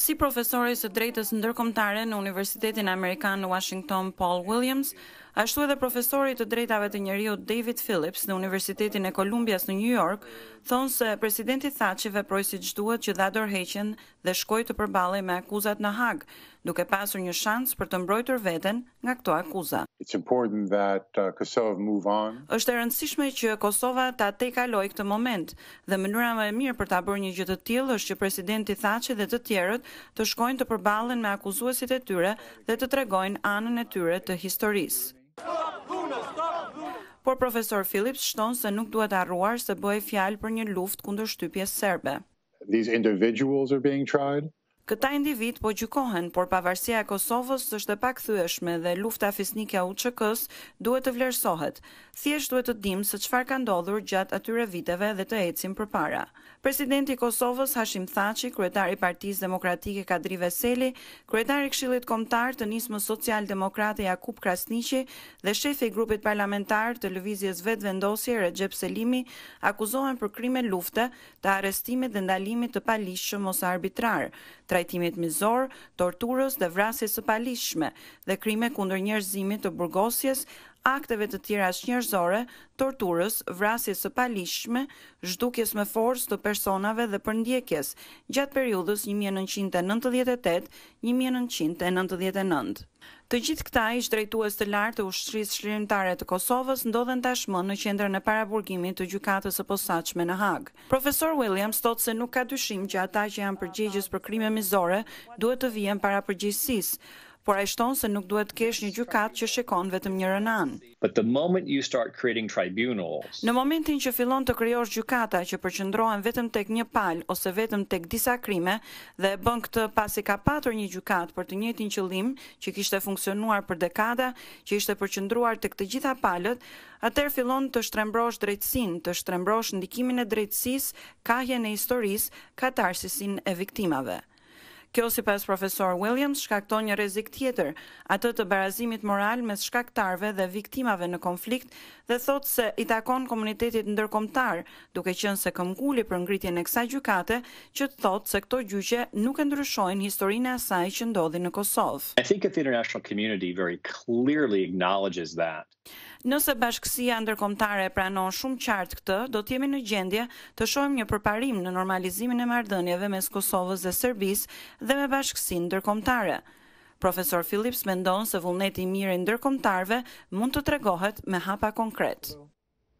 Si profesori i së drejtës ndërkombëtare në Universitetin Amerikan në Uashington Paul Williams, ashtu edhe profesori i të drejtave të njeriut David Phillips në Universitetin e Kolumbias në Nju Jork, thonë se presidenti Thaçi veproi siç duhet që dha dorëheqjen dhe shkoi të përballej me akuzat në Hagë, duke pasur një shans për të mbrojtur veten nga këto akuza. Është e rëndësishme që Kosova ta tejkalojë këtë moment, dhe mënyra më e mirë për ta bërë një gjë të tillë është që Presidenti Thaçi dhe të tjerët të shkojnë të përballen me akuzuesit e tyre dhe të tregojnë anën e tyre të historisë. Por Profesor Phillips shton se nuk duhet harruar se bëhej fjalë për një luftë kundër shtypjes serbe. Këta individë po gjykohen, por pavarësia e Kosovës është e pakthyeshme dhe lufta fisnike e UÇK-së duhet të vlerësohet. Thjesht duhet të dimë se çfarë ka ndodhur gjatë atyre viteve dhe të ecim përpara. Presidenti i Kosovës, Hashim Thaçi, kryetari i Partisë Demokratike Kadri Veseli, kryetari i Këshillit Kombëtar të Nismës Socialdemokrate Jakup Krasniqi dhe shefi i grupit parlamentar të Lëvizjes Vetëvendosje Rexhep Selimi akuzohen për krime lufte të arrestimit dhe ndalimit të paligjshëm ose arbitrar, trajtimit mizor, torturës dhe vrasjes së paligjshme, dhe krime kundër njerëzimit të burgosjes, akteve të tjera çnjerëzore, torturës, vrasjes së paligjshme, zhdukjes me forcë të personave dhe përndjekjes, gjatë periudhës një mijë e nëntëqind e nëntëdhjetë e tetë, një mijë e nëntëqind e nëntëdhjetë e nëntë. Të gjithë këta ish-drejtues të lartë të Ushtrisë Çlirimtare të Kosovës ndodhen tashmë në qendrën e paraburgimit të Gjykatës së Posaçme në Hagë. Profesor Williams thotë se nuk ka dyshim që ata që janë përgjegjës për krime mizore duhet të vihen para përgjegjësisë, por ai shton se nuk duhet të kesh një gjykatë që shikon vetëm njërën anë. But the moment you start creating tribunals. Në momentin që fillon të krijosh gjykata që përqendrohen vetëm tek një palë ose vetëm tek disa krime dhe e bën këtë pasi ka patur një gjykatë për të njëjtin qëllim që kishte funksionuar për dekada, që ishte përqendruar tek të gjitha palët, atëherë fillon të shtrembërosh drejtësinë, të shtrembërosh ndikimin e drejtësisë, kahjen e historisë, katarsisin e viktimave. Kjo sipas profesor Williams shkakton një rrezik tjetër, atë të barazimit moral mes shkaktarëve dhe viktimave në konflikt dhe thotë se i takon komunitetit ndërkombëtar, duke qenë se këmbguli për ngritjen e kësaj gjykate që të thotë se këto gjyqe nuk e ndryshojnë historinë e asaj që ndodhi në Kosovë. I think the international community very clearly acknowledges that. Nëse bashkësia ndërkombëtare e pranon shumë qartë këtë, do të jemi në gjendje të shohim një përparim në normalizimin e marrëdhënieve mes Kosovës dhe Serbisë dhe me bashkësinë ndërkombëtare. Profesor Phillips mendon se vullneti i mirë i ndërkombëtarëve mund të tregohet me hapa konkretë.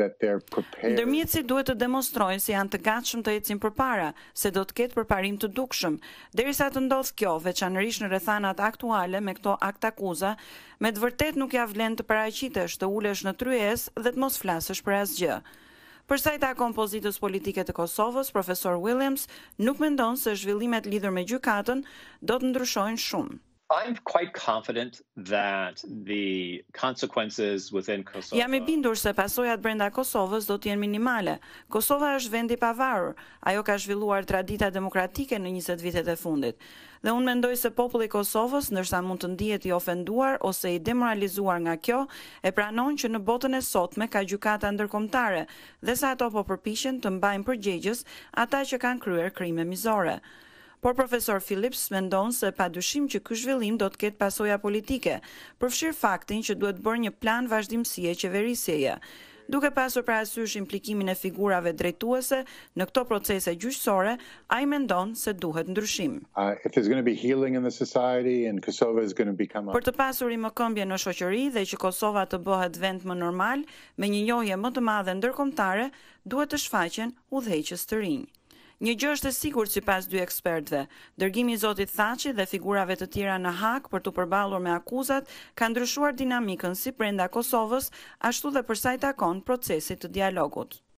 Ndërmjetësit duhet të demonstrojnë se janë të gatshëm të ecin përpara, se do të ketë përparim të dukshëm. Derisa të ndodhë kjo, veçanërisht në rrethanat aktuale me këto aktakuza, me të vërtetë nuk ia vlen të paraqitesh, të ulesh në tryezë dhe të mos flasësh për asgjë. Për sa i takon pozitës politike të Kosovës, profesor Williams nuk mendon se zhvillimet lidhur me gjykatën do të ndryshojnë shumë. Jam i bindur se pasojat brenda Kosovës do të jenë minimale. Kosova është vend i pavarur. Ajo ka zhvilluar tradita demokratike në njëzet vitet e fundit. Dhe unë mendoj se populli i Kosovës, ndërsa mund të ndihet i ofenduar ose i demoralizuar nga kjo, e pranon që në botën e sotme ka gjykata ndërkombëtare dhe se ato po përpiqen të mbajnë përgjegjës ata që kanë kryer krime mizore. Por profesor Phillips mendon se padyshim që ky zhvillim do të ketë pasoja politike, përfshirë faktin që duhet bërë një plan vazhdimësie qeverisjeje. Duke pasur parasysh implikimin e figurave drejtuese në këto procese gjyqësore, ai mendon se duhet ndryshim. Për të pasur rimëkëmbje në shoqëri dhe që Kosova të bëhet vend më normal, me një njohje më të madhe ndërkombëtare, duhet të shfaqen udhëheqës të rinj. Një gjë është e sigurt sipas dy ekspertëve, dërgimi i zotit Thaçi dhe figurave të tjera në Hagë për t'u përballur me akuzat ka ndryshuar dinamikën si brenda Kosovës, ashtu dhe për sa i takon procesit të dialogut.